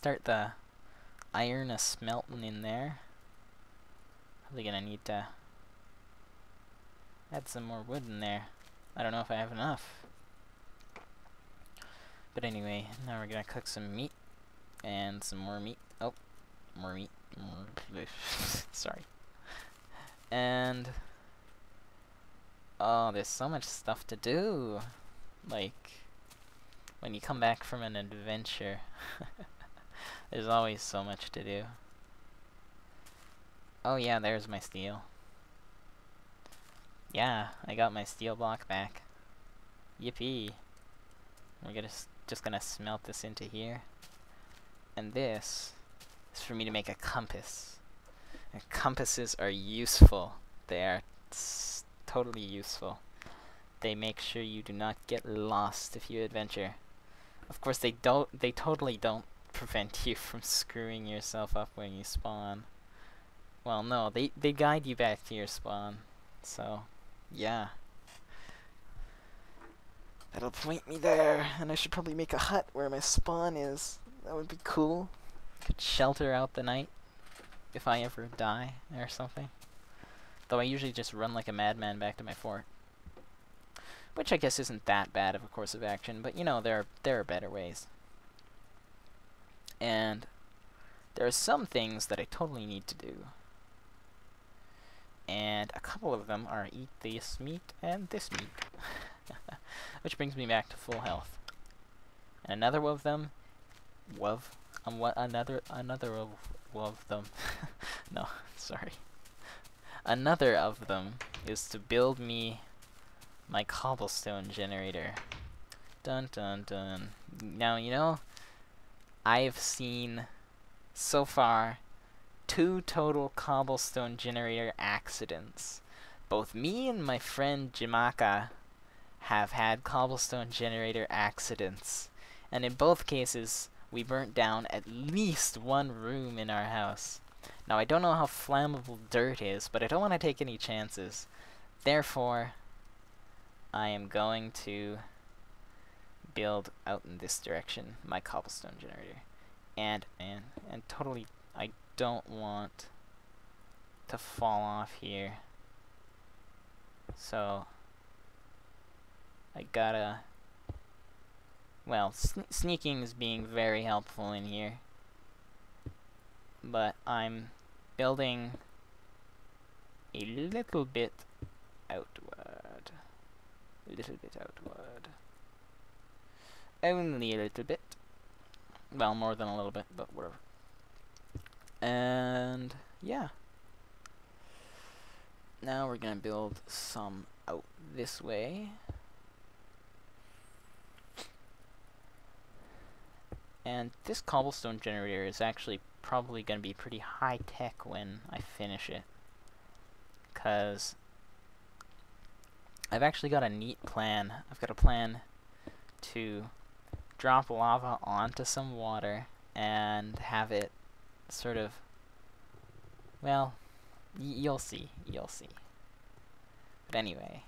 start the iron a smelting in there. Probably gonna need to add some more wood in there. I don't know if I have enough. But anyway, now we're gonna cook some meat and some more meat. Oh, more meat. More Sorry. And oh, there's so much stuff to do. Like when you come back from an adventure, there's always so much to do. Oh yeah, there's my steel. Yeah, I got my steel block back. Yippee. We're gonna just gonna smelt this into here. And this is for me to make a compass. And compasses are useful. They are totally useful. They make sure you do not get lost if you adventure. Of course, they don't. They totally don't prevent you from screwing yourself up when you spawn. Well, no, they they guide you back to your spawn. So, yeah. That'll point me there, and I should probably make a hut where my spawn is. That would be cool. Could shelter out the night if I ever die or something. Though I usually just run like a madman back to my fort. Which I guess isn't that bad of a course of action, but you know, there are, there are better ways. And there are some things that I totally need to do. And a couple of them are eat this meat and this meat. Which brings me back to full health. And another of them, wov, um, what another another of, of them. no, sorry. Another of them is to build me my cobblestone generator. Dun dun dun. Now, you know, I've seen so far two total cobblestone generator accidents. Both me and my friend Jimaka have had cobblestone generator accidents. And in both cases, we burnt down at least one room in our house. Now, I don't know how flammable dirt is, but I don't want to take any chances. Therefore, I am going to build out in this direction my cobblestone generator. And, man, and totally, I don't want to fall off here. So, I gotta... Well, sn sneaking is being very helpful in here. But I'm building a little bit outward. A little bit outward. Only a little bit. Well, more than a little bit, but whatever. And, yeah. Now we're gonna build some out this way. And this cobblestone generator is actually probably going to be pretty high-tech when I finish it. Because I've actually got a neat plan. I've got a plan to drop lava onto some water and have it sort of, well, you'll see, you'll see. But anyway,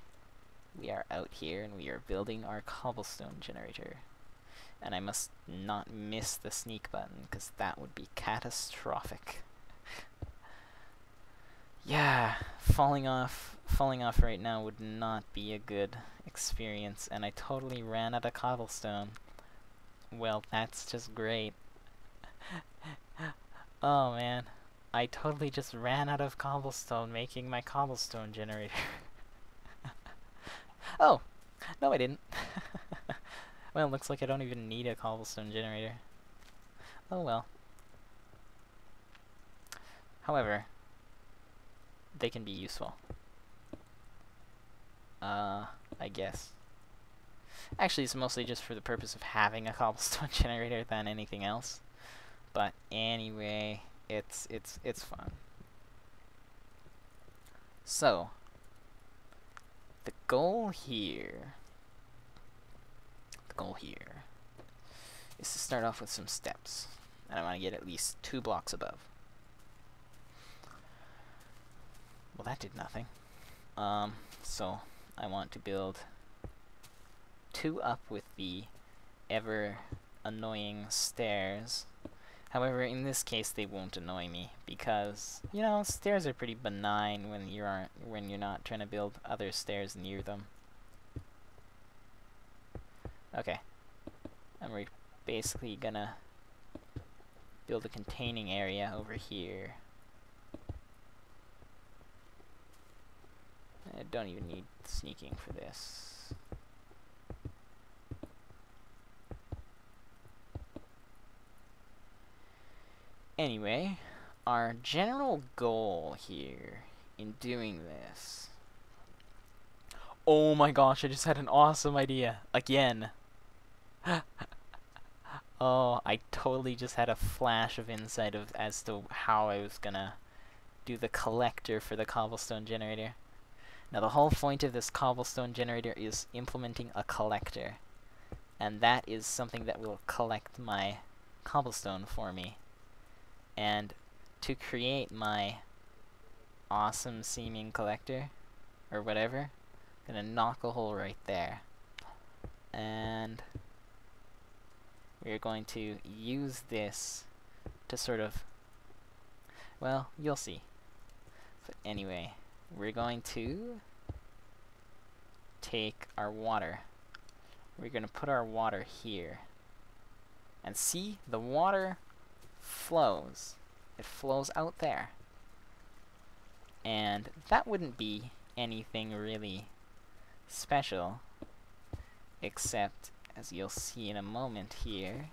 we are out here and we are building our cobblestone generator. And I must not miss the sneak button, because that would be catastrophic. yeah, falling off falling off right now would not be a good experience, and I totally ran out of cobblestone. Well, that's just great. oh man, I totally just ran out of cobblestone making my cobblestone generator. oh, no I didn't. Well, it looks like I don't even need a cobblestone generator. Oh well. However, they can be useful. Uh, I guess. Actually, it's mostly just for the purpose of having a cobblestone generator than anything else. But anyway, it's it's it's fun. So, the goal here the goal here is to start off with some steps. And I want to get at least two blocks above. Well, that did nothing. Um, so I want to build two up with the ever annoying stairs. However, in this case, they won't annoy me because you know stairs are pretty benign when you aren't when you're not trying to build other stairs near them. Okay, and we're basically gonna build a containing area over here. I don't even need sneaking for this. Anyway, our general goal here in doing this... Oh my gosh, I just had an awesome idea. Again. oh, I totally just had a flash of insight of as to how I was gonna do the collector for the cobblestone generator. Now the whole point of this cobblestone generator is implementing a collector. And that is something that will collect my cobblestone for me. And to create my awesome seeming collector, or whatever, I'm gonna knock a hole right there. And we're going to use this to sort of, well, you'll see. But anyway, we're going to take our water. We're to put our water here. And see, the water flows. It flows out there. And that wouldn't be anything really special, except, as you'll see in a moment here,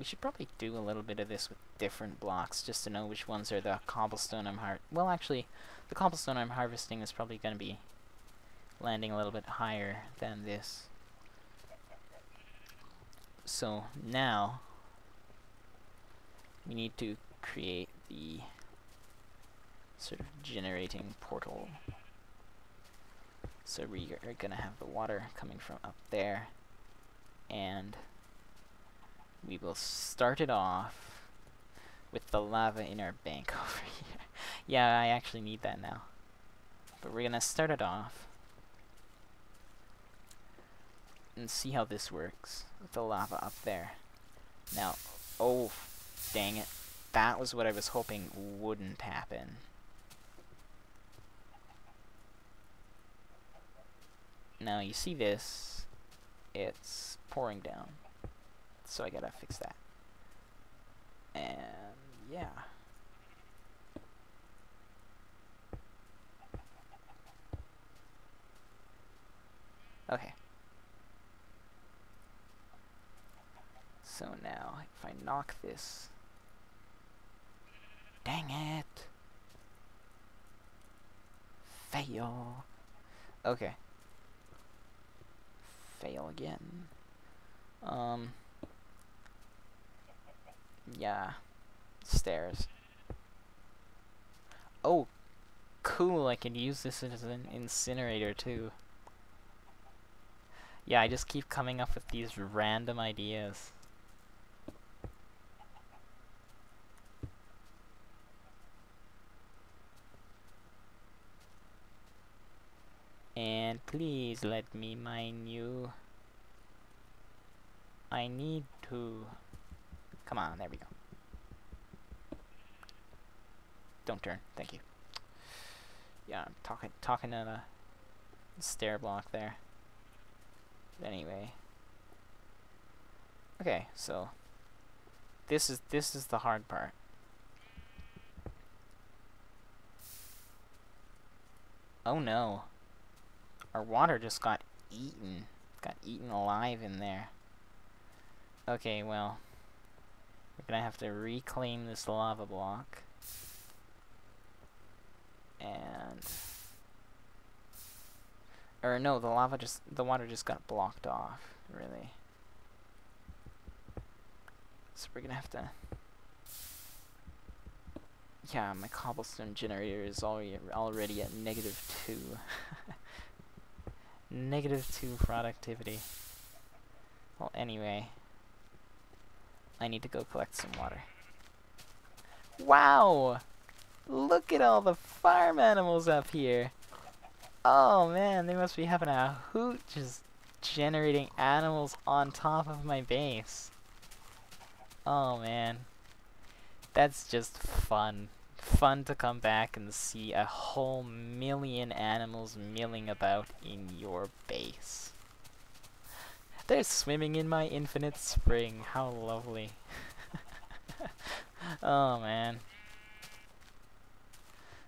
we should probably do a little bit of this with different blocks, just to know which ones are the cobblestone I'm har- well actually, the cobblestone I'm harvesting is probably going to be landing a little bit higher than this. So now we need to create the sort of generating portal. So we are going to have the water coming from up there and we will start it off with the lava in our bank over here. yeah, I actually need that now. But we're going to start it off and see how this works with the lava up there. Now, oh, dang it. That was what I was hoping wouldn't happen. Now, you see this, it's pouring down. So I gotta fix that. And, yeah. Okay. So now, if I knock this... Dang it! Fail. Okay. Fail again. Um... Yeah. Stairs. Oh, cool, I can use this as an incinerator too. Yeah, I just keep coming up with these random ideas. And please let me mine you. I need to. Come on, there we go. Don't turn, thank you. Yeah, I'm talking talking at a stair block there. But anyway. Okay, so this is this is the hard part. Oh no. Our water just got eaten. Got eaten alive in there. Okay, well. We're gonna have to reclaim this lava block. And... Or no, the lava just... The water just got blocked off, really. So we're gonna have to... Yeah, my cobblestone generator is already, already at negative 2. Negative 2 productivity. Well, anyway. I need to go collect some water. Wow! Look at all the farm animals up here. Oh man, they must be having a hoot just generating animals on top of my base. Oh man. That's just fun. Fun to come back and see a whole million animals milling about in your base. They're swimming in my infinite spring. How lovely. oh man.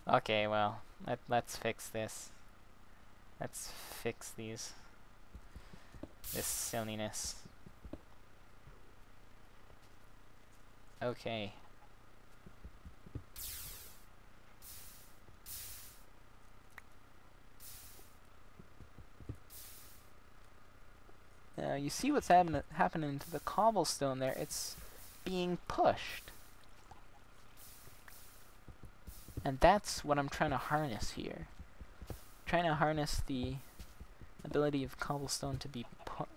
Okay, well, let, let's fix this. Let's fix these. This silliness. Okay. Now you see what's happen happening to the cobblestone there. It's being pushed. And that's what I'm trying to harness here. I'm trying to harness the ability of cobblestone to be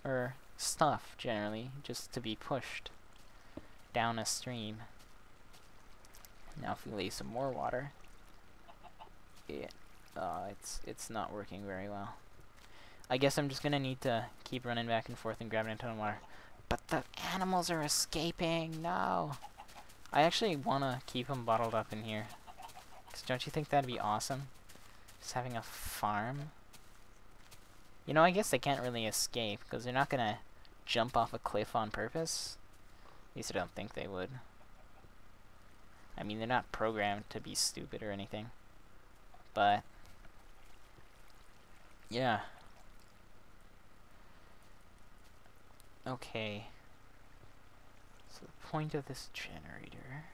or stuff generally just to be pushed down a stream. Now if we lay some more water, it uh, it's it's not working very well. I guess I'm just gonna need to keep running back and forth and grabbing a ton of water. But the animals are escaping. No. I actually wanna keep them bottled up in here. Cause don't you think that'd be awesome? Just having a farm. You know, I guess they can't really escape because they're not gonna jump off a cliff on purpose. At least I don't think they would. I mean, they're not programmed to be stupid or anything. But, yeah. Okay. So the point of this generator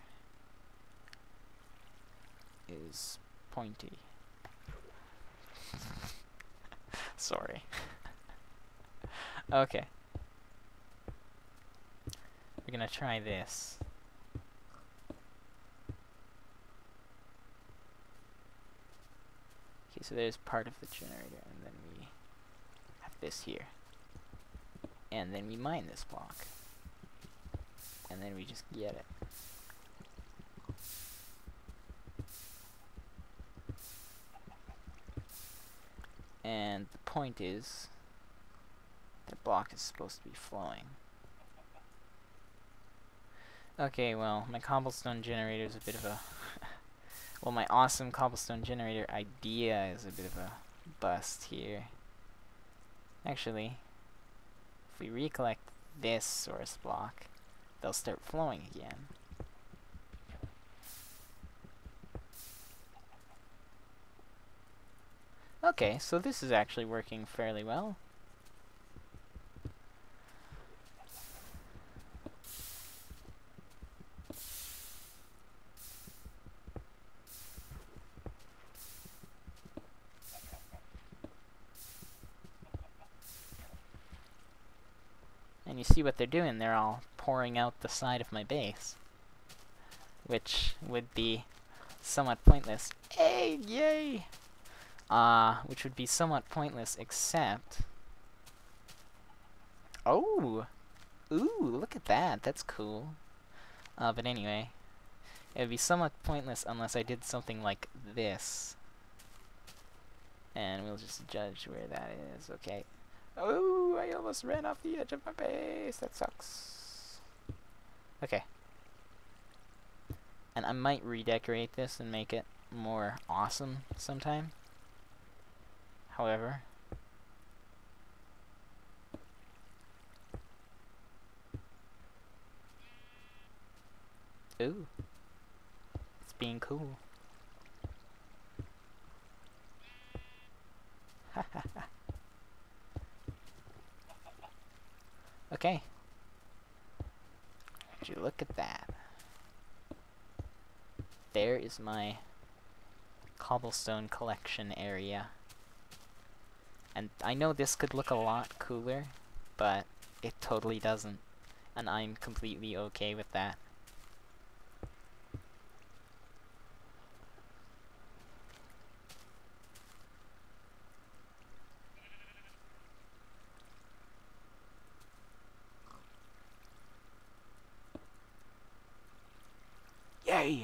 is pointy. Sorry. okay. We're gonna try this. Okay, so there's part of the generator, and then we have this here. And then we mine this block. And then we just get it. And the point is, the block is supposed to be flowing. Okay, well, my cobblestone generator is a bit of a... well, my awesome cobblestone generator idea is a bit of a bust here. Actually, if we recollect this source block, they'll start flowing again. Okay, so this is actually working fairly well. You see what they're doing, they're all pouring out the side of my base. Which would be somewhat pointless. Hey, yay! Uh, which would be somewhat pointless, except... Oh! Ooh, look at that. That's cool. Uh, but anyway, it would be somewhat pointless unless I did something like this. And we'll just judge where that is, okay. Oh, I almost ran off the edge of my base. That sucks. Okay. And I might redecorate this and make it more awesome sometime however. Ooh. It's being cool. okay. Would you look at that? There is my cobblestone collection area. And I know this could look a lot cooler, but it totally doesn't. And I'm completely okay with that.